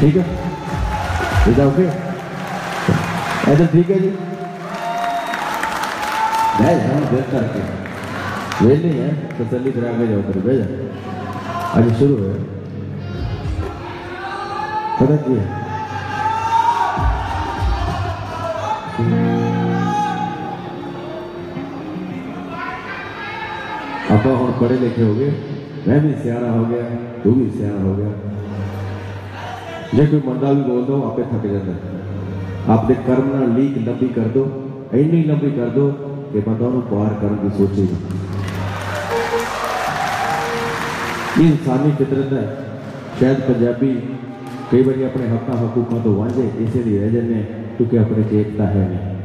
ठीक है? Is okay ऐसा ठीक है जी? भेज, हम तो तसली अभी शुरू है। पता की आप हम पढ़े लिखे हो गए। मैं भी सियाणा हो गया, तू भी सियाणा हो गया। ਜੇ ਕੋਈ ਮੰਦਾ ਵੀ ਬੋਲਦਾ ਉਹ ਆਪੇ ਥੱਕ ਜਾਂਦਾ ਹੈ। ਆਪਦੇ ਕਰਮ ਨਾਲ ਲੀਕ ਲੰਬੀ ਕਰ ਦੋ ਇੰਨੀ ਲੰਬੀ ਕਰ ਦੋ ਕਿ ਬੰਦਾ ਉਹਨੂੰ ਪਾਰ ਕਰਨ ਦੀ ਸੋਚੇ ਇਹ ਇਨਸਾਨੀ ਫਿਤਰਤ ਹੈ ਸ਼ਾਇਦ ਪੰਜਾਬੀ ਕਈ ਵਾਰੀ ਆਪਣੇ ਹੱਕਾਂ ਹਕੂਕਾਂ ਤੋਂ ਵਾਂਝੇ ਇਸੇ ਲਈ ਰਹਿ ਜਾਂਦੇ ਹਾਂ ਕਿਉਂਕਿ ਆਪਣੇ ਚ ਏਕਤਾ ਹੈ ਨਹੀਂ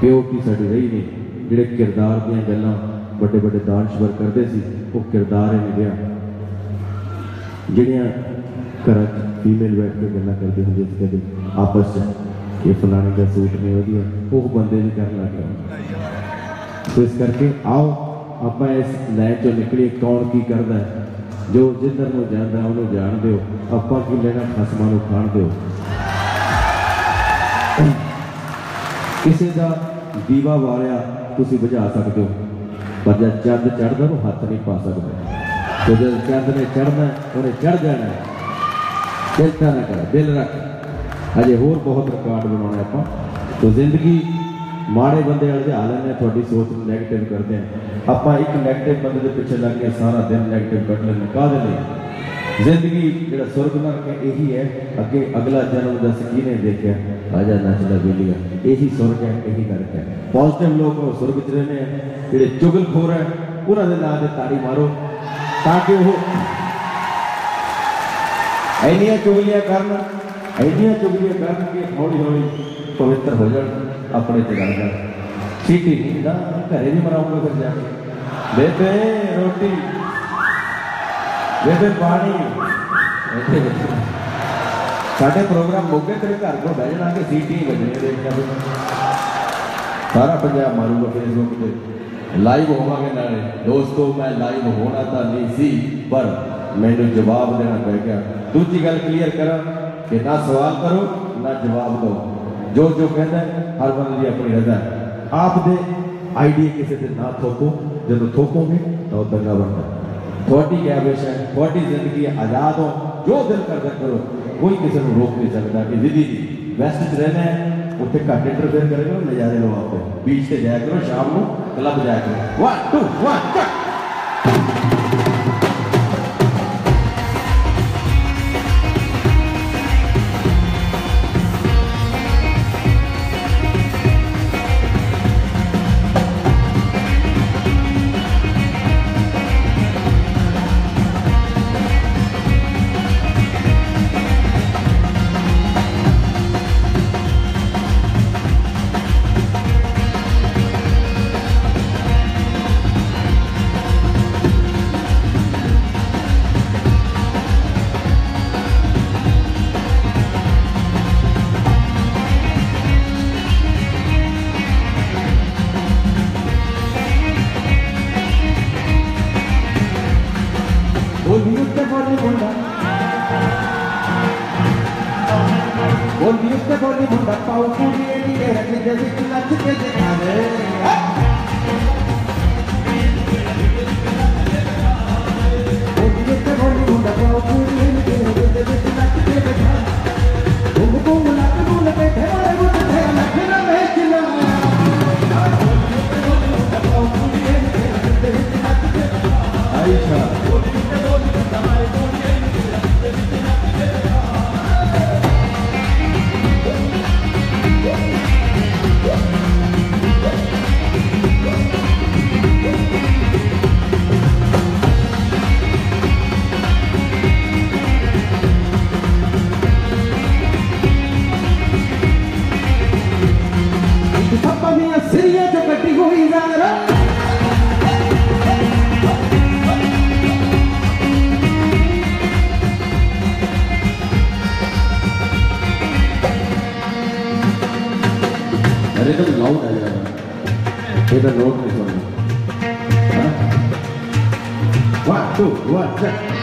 ਪਿਓਰਟੀ ਸਾਡੀ ਰਹੀ ਨਹੀਂ ਜਿਹੜੇ ਕਿਰਦਾਰ ਦੀਆਂ ਗੱਲਾਂ ਵੱਡੇ ਵੱਡੇ ਦਾਨਸ਼ਵਰ ਕਰਦੇ ਸੀ ਉਹ ਕਿਰਦਾਰ ਹੀ ਨਹੀਂ ਰਿਹਾ ਜਿਹੜੀਆਂ ਘਰਾਂ 'ਚ ਫੀਮੇਲ ਬੈਠ ਕੇ ਗੱਲਾਂ ਕਰਦੇ ਹੁੰਦੇ ਸੀ ਕਦੇ ਆਪਸ 'ਚ ਕਿ ਫਲਾਣੇ ਦਾ ਸੂਟ ਨਹੀਂ ਵਧੀਆ ਉਹ ਬੰਦੇ ਵੀ ਕਰਨ ਲੱਗ ਗਏ ਸੋ ਇਸ ਕਰਕੇ ਆਓ ਆਪਾਂ ਇਸ ਲਾਈਨ ਚੋਂ ਨਿਕਲੀਏ ਕੌਣ ਕੀ ਕਰਦਾ ਹੈ ਜੋ ਜਿੱਧਰ ਨੂੰ ਜਾਂਦਾ ਉਹਨੂੰ ਜਾਣ ਦਿਓ ਆਪਾਂ ਕੀ ਲੈਣਾ ਖਸਮਾਂ ਨੂੰ ਖਾਣ ਦਿਓ ਕਿਸੇ ਦਾ ਦੀਵਾ ਵਾਲਿਆ ਤੁਸੀਂ ਬੁਝਾ ਸਕਦੇ ਹੋ ਪਰ ਜਦ ਚੰਦ ਚੜਦਾ ਉਹ ਹੱਥ ਨਹੀਂ ਪਾ ਸਕਦਾ ਤੇ ਜਦ ਚੰਦ ਨੇ ਚੜਨਾ ਉਹਨੇ ਚੜ ਜਾਣਾ ਹੈ। ਚਿੰਤਾ ਨਾ ਕਰ, ਦਿਲ ਰੱਖ। ਅਜੇ ਹੋਰ ਬਹੁਤ ਰਿਕਾਰਡ ਬਣਾਉਣੇ ਆਪਾਂ। ਤੋਂ ਜ਼ਿੰਦਗੀ ਮਾੜੇ ਬੰਦੇ ਵਾਲੇ ਦੇ ਹਾਲਤ ਨੇ ਤੁਹਾਡੀ ਸੋਚ ਨੂੰ ਨੈਗੇਟਿਵ ਕਰਦੇ ਆ ਆਪਾਂ ਇੱਕ ਨੈਗੇਟਿਵ ਬੰਦੇ ਦੇ ਪਿੱਛੇ ਲੱਗ ਕੇ ਸਾਰਾ ਦਿਨ 네ਗੇਟਿਵ ਕੱਢ ਲੈਂਦੇ ਕਾਹਦੇ ਲਈ? ਜ਼ਿੰਦਗੀ ਜਿਹੜਾ ਸੁਰਗ ਨਰਕ ਇਹੀ ਹੈ। ਅੱਗੇ ਅਗਲਾ ਜਨਮ ਦਾ ਸਕੀਨੇ ਦੇਖਿਆ, ਰਾਜਾ ਨੱਚਦਾ ਬੇਲੀਆ। ਇਹੀ ਸੁਰਗ ਹੈ, ਇਹੀ ਨਰਕ ਹੈ। ਪੋਜ਼ਿਟਿਵ ਲੋਕ ਉਹ ਸੁਰਗ ਚ ਰਹਿੰਦੇ ਆ। ਜਿਹੜੇ ਚੁਗਲਖੋਰ ਹੈ, ਉਹਨਾਂ ਦੇ ਨਾਂ ਤੇ ਤਾੜੀ ਮਾਰੋ, ਤਾਂ ਕਿ ਉਹ ਐਨੀਆਂ ਚੁਗਲੀਆਂ ਕਰਨ ਐਨੀਆਂ ਚੁਗਲੀਆਂ ਕਰਨ ਕਿ ਹੌਲੀ ਹੌਲੀ ਪਵਿੱਤਰ ਹੋ ਜਾਣ ਆਪਣੇ ਤੇ ਗੱਲ ਕਰ ਸੀਟੀ ਨਹੀਂ ਨਾ ਘਰੇ ਨਹੀਂ ਮਰਾਉਂਗਾ ਫਿਰ ਜਾ ਕੇ ਬੇਬੇ ਰੋਟੀ ਬੇਬੇ ਪਾਣੀ ਇੱਥੇ ਬੈਠੋ। ਸਾਡੇ ਪ੍ਰੋਗਰਾਮ ਮੋਗੇ ਤੇਰੇ ਘਰ ਕੋਲ ਬਹਿ ਜਾਣਾ ਕਿ ਸੀਟੀ ਹੀ ਵੱਜਣੀ ਦੇਖਿਆ ਵੀ ਸਾਰਾ ਪੰਜਾਬ ਮਾਰੂਗਾ ਫੇਸਬੁੱਕ ਤੇ ਲਾਈਵ ਹੋਵਾਂਗੇ ਨਾਲੇ ਦੋਸਤੋ ਮੈਂ ਲਾਈਵ ਹੋਣਾ ਤਾਂ ਨਹੀਂ ਸੀ ਪਰ ਮੈਨੂੰ ਜਵਾਬ ਦੇਣਾ ਪੈ ਗਿਆ ਦੂਜੀ ਗੱਲ ਕਲੀਅਰ ਕਰਾਂ ਕਿ ਨਾ ਸਵਾਲ ਕਰੋ ਨਾ ਜਵਾਬ ਦਿਓ ਜੋ ਜੋ ਕਹਿੰਦਾ ਹੈ, ਹਰ ਬੰਦੇ ਦੀ ਆਪਣੀ ਰਜ਼ਾ ਹੈ ਆਪ ਦੇ ਆਈਡੀਆ ਕਿਸੇ ਤੇ ਨਾ ਥੋਪੋ ਜਦੋਂ ਥੋਪੋਗੇ ਤਾਂ ਉਹ ਦੰਗਾ ਬਣਦਾ ਹੈ। ਤੁਹਾਡੀ ਕੈਬੇਸ਼ ਹੈ ਤੁਹਾਡੀ ਜ਼ਿੰਦਗੀ ਹੈ ਆਜ਼ਾਦ ਹੋ ਜੋ ਦਿਲ ਕਰਦਾ ਕਰੋ ਕੋਈ ਕਿਸੇ ਨੂੰ ਰੋਕ ਨਹੀਂ ਸਕਦਾ ਕਿ ਦੀਦੀ ਜੀ ਵੈਸਟ ਚ ਰਹਿਣਾ ਹੈ ਉੱਥੇ ਘੱਟ ਇੰਟਰਫੇਅਰ ਕਰੇਗਾ ਨਜ਼ਾਰੇ ਲਓ ਆਪੇ ਬੀਚ ਤੇ ਜਾਇਆ ਕਰੋ ਸ਼ਾਮ ਨੂੰ ਕਲੱਬ ਜਾਇਆ ਕਰੋ 1 2 1 ਬੋਲੀ ఓ నిష్ట కొన్ని ముందప్ప ఓ కుడియని ఎరగిదవి నచ్చ A little loud as well. With a note as well. Huh? One, two, one.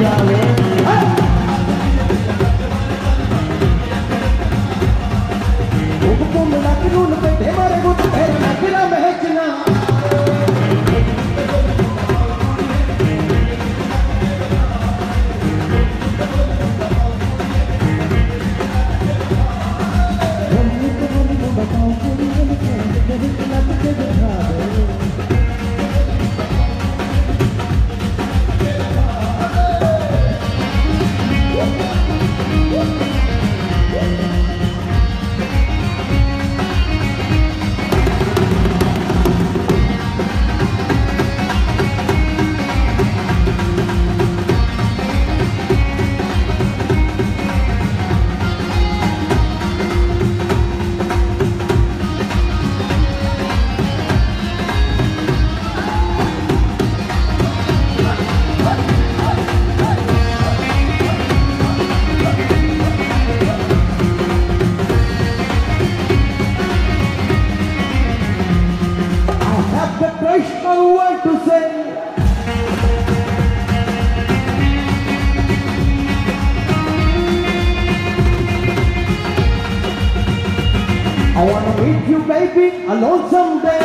with you, baby, alone someday.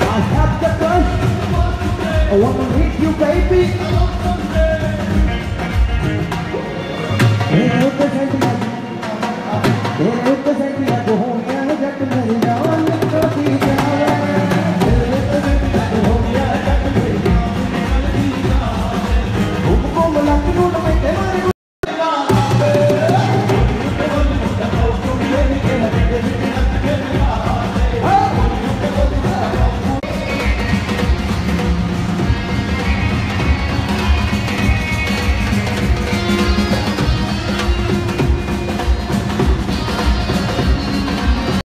I have the first.